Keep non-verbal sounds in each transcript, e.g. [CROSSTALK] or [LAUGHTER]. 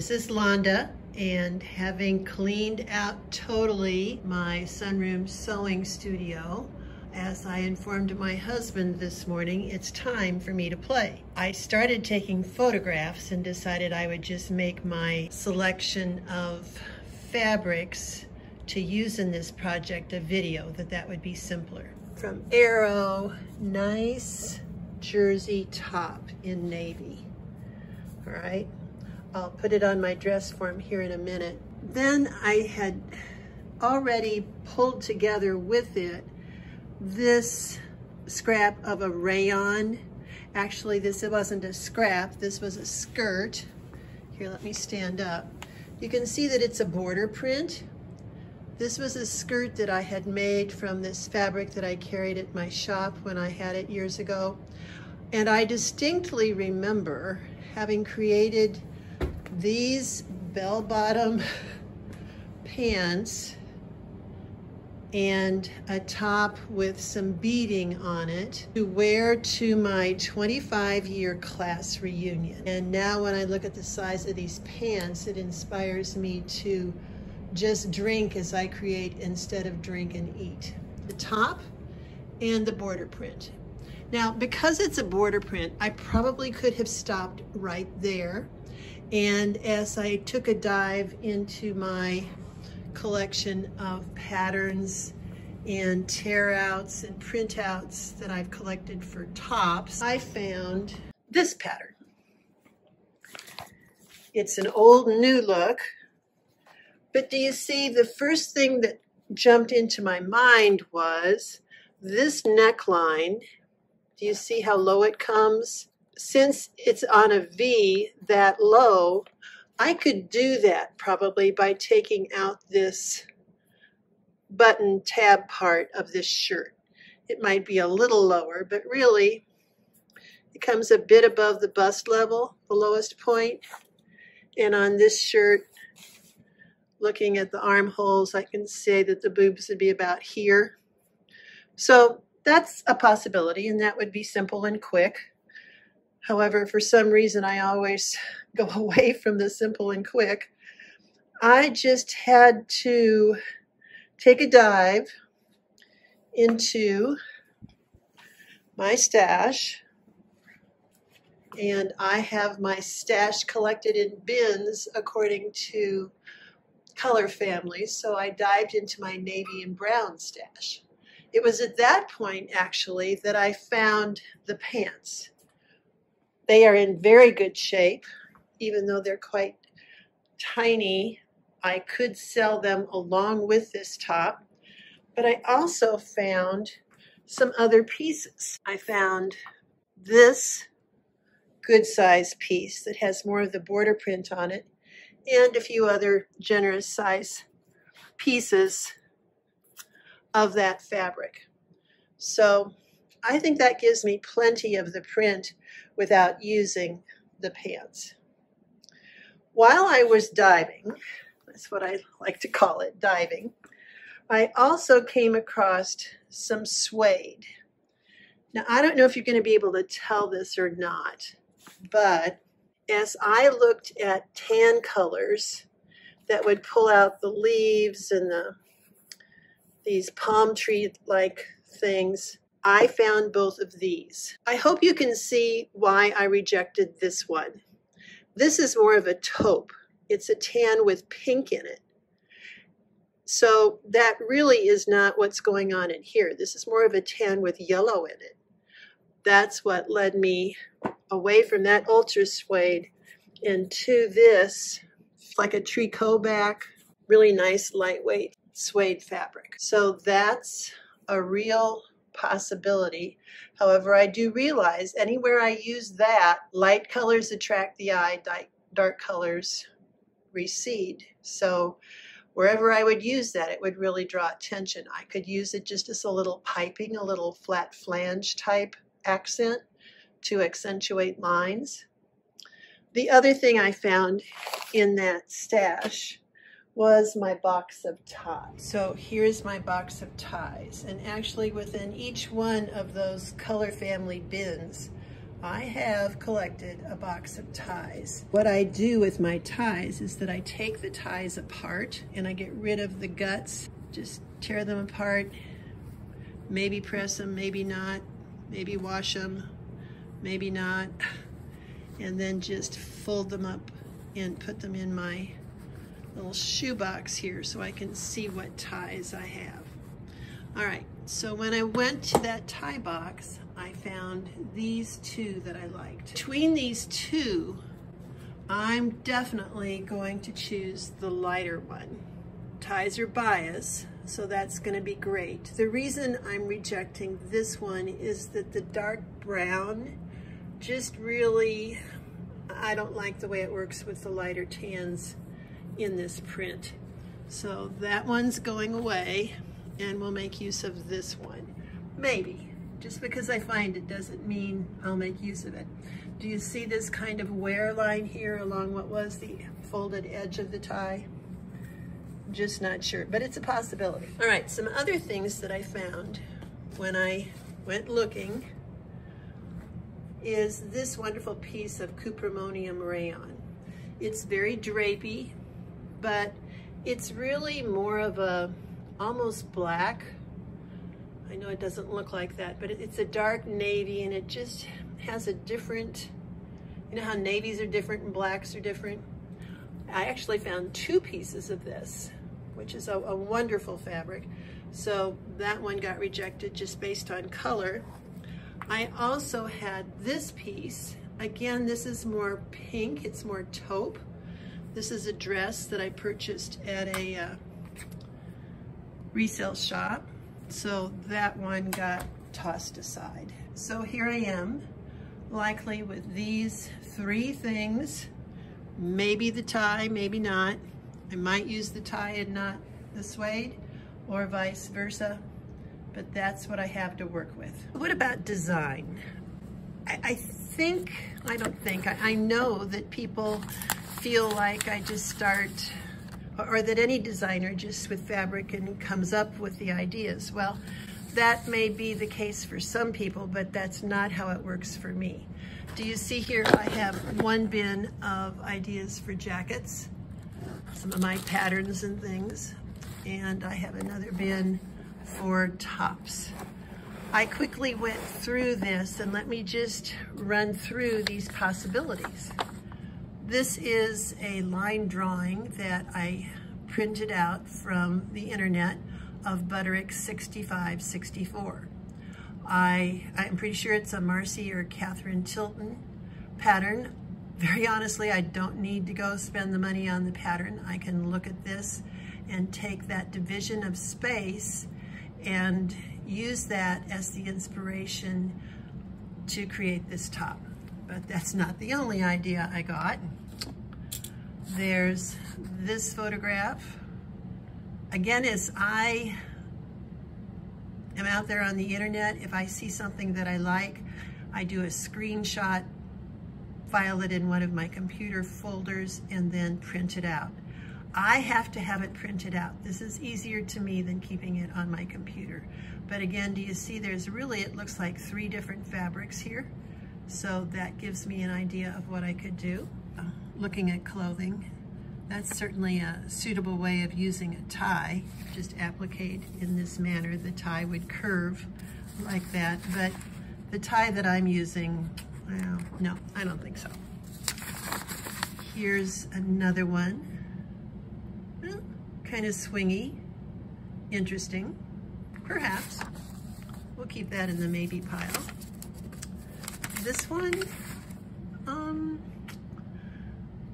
This is Londa, and having cleaned out totally my sunroom sewing studio, as I informed my husband this morning, it's time for me to play. I started taking photographs and decided I would just make my selection of fabrics to use in this project a video, that that would be simpler. From Arrow, nice jersey top in navy, all right? I'll put it on my dress form here in a minute. Then I had already pulled together with it this scrap of a rayon. Actually, this it wasn't a scrap, this was a skirt. Here, let me stand up. You can see that it's a border print. This was a skirt that I had made from this fabric that I carried at my shop when I had it years ago. And I distinctly remember having created these bell-bottom pants and a top with some beading on it to wear to my 25 year class reunion. And now when I look at the size of these pants, it inspires me to just drink as I create instead of drink and eat. The top and the border print. Now, because it's a border print, I probably could have stopped right there and as I took a dive into my collection of patterns and tear outs and printouts that I've collected for tops, I found this pattern. It's an old new look, but do you see the first thing that jumped into my mind was this neckline. Do you see how low it comes? Since it's on a V that low, I could do that probably by taking out this button tab part of this shirt. It might be a little lower, but really it comes a bit above the bust level, the lowest point. And on this shirt, looking at the armholes, I can say that the boobs would be about here. So that's a possibility, and that would be simple and quick. However, for some reason, I always [LAUGHS] go away from the simple and quick. I just had to take a dive into my stash and I have my stash collected in bins according to color families. So I dived into my navy and brown stash. It was at that point, actually, that I found the pants. They are in very good shape, even though they're quite tiny. I could sell them along with this top, but I also found some other pieces. I found this good size piece that has more of the border print on it and a few other generous size pieces of that fabric. So I think that gives me plenty of the print without using the pants. While I was diving, that's what I like to call it, diving, I also came across some suede. Now, I don't know if you're going to be able to tell this or not, but as I looked at tan colors that would pull out the leaves and the these palm tree like things, I found both of these. I hope you can see why I rejected this one. This is more of a taupe. It's a tan with pink in it. So that really is not what's going on in here. This is more of a tan with yellow in it. That's what led me away from that ultra suede into this, like a tricot back, really nice lightweight suede fabric. So that's a real possibility. However, I do realize anywhere I use that, light colors attract the eye, dark colors recede. So wherever I would use that, it would really draw attention. I could use it just as a little piping, a little flat flange type accent to accentuate lines. The other thing I found in that stash was my box of ties. So here's my box of ties. And actually within each one of those color family bins, I have collected a box of ties. What I do with my ties is that I take the ties apart and I get rid of the guts, just tear them apart, maybe press them, maybe not, maybe wash them, maybe not, and then just fold them up and put them in my little shoebox here so I can see what ties I have. All right, so when I went to that tie box, I found these two that I liked. Between these two, I'm definitely going to choose the lighter one. Ties are bias, so that's gonna be great. The reason I'm rejecting this one is that the dark brown just really, I don't like the way it works with the lighter tans in this print. So that one's going away and we'll make use of this one. Maybe. Just because I find it doesn't mean I'll make use of it. Do you see this kind of wear line here along what was the folded edge of the tie? Just not sure, but it's a possibility. All right, some other things that I found when I went looking is this wonderful piece of cuprammonium rayon. It's very drapey, but it's really more of a almost black. I know it doesn't look like that, but it's a dark navy and it just has a different, you know how navies are different and blacks are different? I actually found two pieces of this, which is a, a wonderful fabric. So that one got rejected just based on color. I also had this piece. Again, this is more pink, it's more taupe. This is a dress that I purchased at a uh, resale shop. So that one got tossed aside. So here I am, likely with these three things, maybe the tie, maybe not. I might use the tie and not the suede or vice versa, but that's what I have to work with. What about design? I, I think, I don't think, I, I know that people feel like I just start or that any designer just with fabric and comes up with the ideas. Well, that may be the case for some people, but that's not how it works for me. Do you see here, I have one bin of ideas for jackets, some of my patterns and things, and I have another bin for tops. I quickly went through this and let me just run through these possibilities. This is a line drawing that I printed out from the internet of Butterick 6564. I, I'm pretty sure it's a Marcy or Katherine Tilton pattern. Very honestly, I don't need to go spend the money on the pattern. I can look at this and take that division of space and use that as the inspiration to create this top. But that's not the only idea I got. There's this photograph. Again, as I am out there on the internet, if I see something that I like, I do a screenshot, file it in one of my computer folders, and then print it out. I have to have it printed out. This is easier to me than keeping it on my computer. But again, do you see there's really, it looks like three different fabrics here. So that gives me an idea of what I could do looking at clothing. That's certainly a suitable way of using a tie. Just appliqué in this manner. The tie would curve like that, but the tie that I'm using, well, no, I don't think so. Here's another one. Well, kind of swingy, interesting, perhaps. We'll keep that in the maybe pile. This one,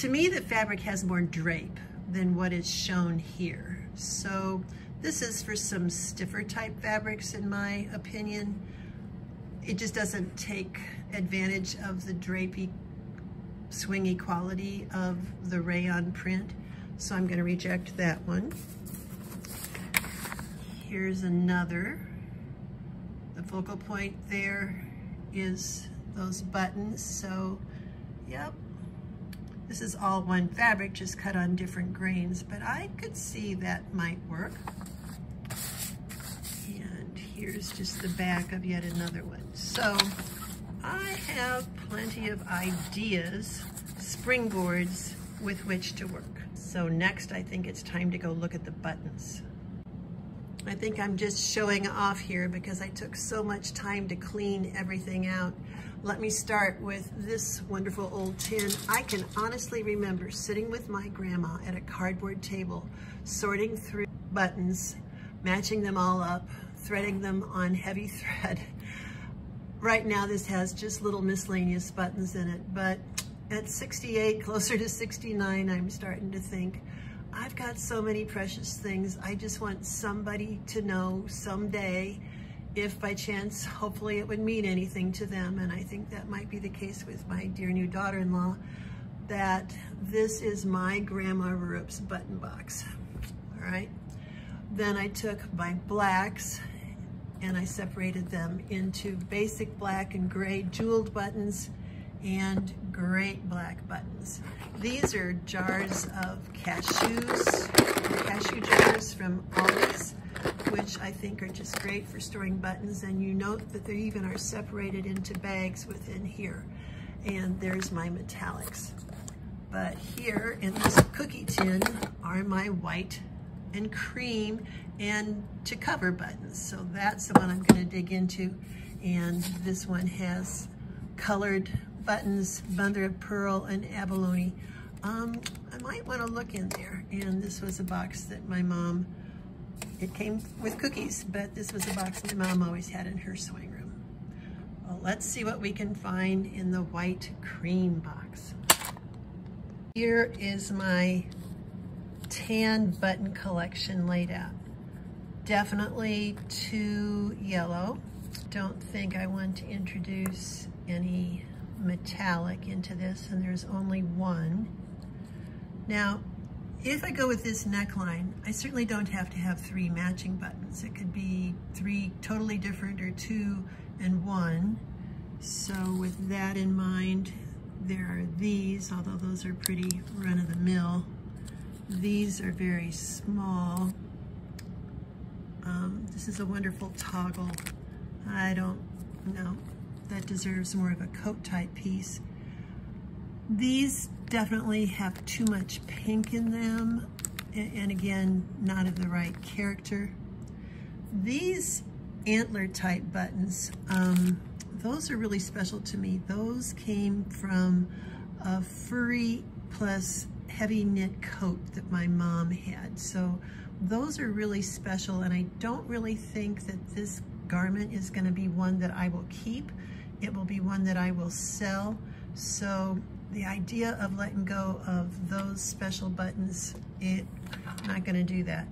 to me, the fabric has more drape than what is shown here. So this is for some stiffer type fabrics in my opinion. It just doesn't take advantage of the drapey, swingy quality of the rayon print. So I'm gonna reject that one. Here's another. The focal point there is those buttons. So, yep, this is all one fabric, just cut on different grains, but I could see that might work. And here's just the back of yet another one. So I have plenty of ideas, springboards with which to work. So next I think it's time to go look at the buttons. I think I'm just showing off here because I took so much time to clean everything out. Let me start with this wonderful old tin. I can honestly remember sitting with my grandma at a cardboard table, sorting through buttons, matching them all up, threading them on heavy [LAUGHS] thread. Right now this has just little miscellaneous buttons in it, but at 68, closer to 69, I'm starting to think, I've got so many precious things. I just want somebody to know someday if by chance, hopefully it would mean anything to them. And I think that might be the case with my dear new daughter-in-law, that this is my Grandma Rup's button box, all right? Then I took my blacks and I separated them into basic black and gray jeweled buttons and great black buttons. These are jars of cashews, cashew jars from Aldi's, which I think are just great for storing buttons. And you note that they even are separated into bags within here. And there's my metallics. But here in this cookie tin are my white and cream and to cover buttons. So that's the one I'm gonna dig into. And this one has colored buttons, mother of pearl and abalone. Um, I might wanna look in there. And this was a box that my mom, it came with cookies, but this was a box my mom always had in her sewing room. Well, let's see what we can find in the white cream box. Here is my tan button collection laid out. Definitely too yellow. Don't think I want to introduce any metallic into this, and there's only one. Now, if I go with this neckline, I certainly don't have to have three matching buttons. It could be three totally different or two and one. So with that in mind, there are these, although those are pretty run-of-the-mill. These are very small. Um, this is a wonderful toggle. I don't know. That deserves more of a coat type piece. These definitely have too much pink in them. And again, not of the right character. These antler type buttons, um, those are really special to me. Those came from a furry plus heavy knit coat that my mom had. So those are really special and I don't really think that this garment is gonna be one that I will keep. It will be one that I will sell. So the idea of letting go of those special buttons, it, I'm not gonna do that.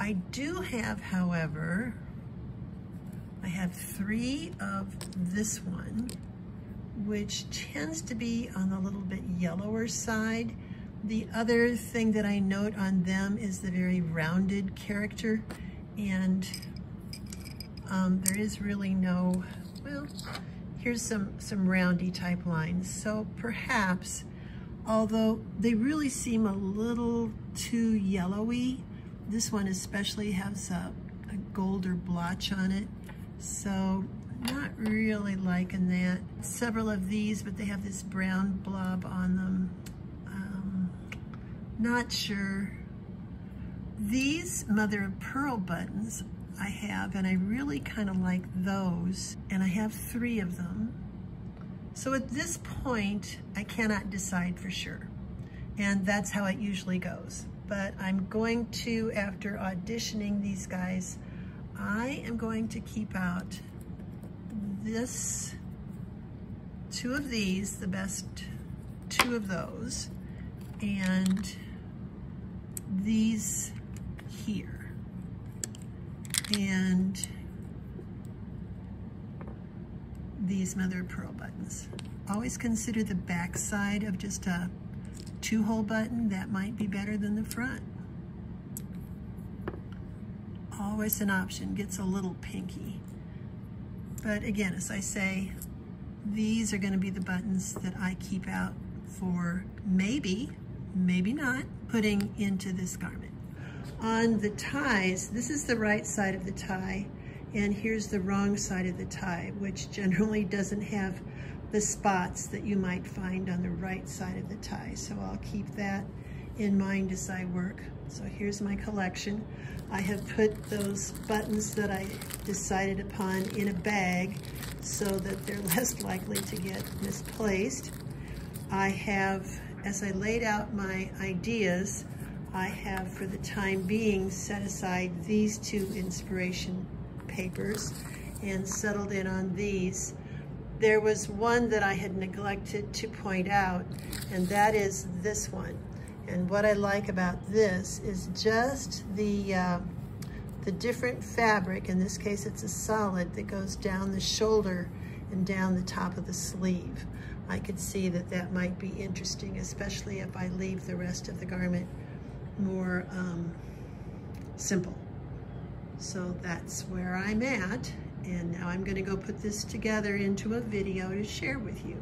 I do have, however, I have three of this one, which tends to be on the little bit yellower side. The other thing that I note on them is the very rounded character and um, there is really no, well, here's some, some roundy type lines. So perhaps, although they really seem a little too yellowy, this one especially has a, a gold or blotch on it. So not really liking that. Several of these, but they have this brown blob on them. Um, not sure. These mother of pearl buttons I have, and I really kind of like those, and I have three of them. So at this point, I cannot decide for sure, and that's how it usually goes. But I'm going to, after auditioning these guys, I am going to keep out this, two of these, the best two of those, and these here and these mother of pearl buttons. Always consider the back side of just a two-hole button. That might be better than the front. Always an option. Gets a little pinky. But again, as I say, these are going to be the buttons that I keep out for maybe, maybe not, putting into this garment on the ties, this is the right side of the tie, and here's the wrong side of the tie, which generally doesn't have the spots that you might find on the right side of the tie. So I'll keep that in mind as I work. So here's my collection. I have put those buttons that I decided upon in a bag so that they're [LAUGHS] less likely to get misplaced. I have, as I laid out my ideas, I have for the time being set aside these two inspiration papers and settled in on these. There was one that I had neglected to point out, and that is this one. And what I like about this is just the, uh, the different fabric, in this case it's a solid, that goes down the shoulder and down the top of the sleeve. I could see that that might be interesting, especially if I leave the rest of the garment more um, simple. So that's where I'm at. And now I'm gonna go put this together into a video to share with you.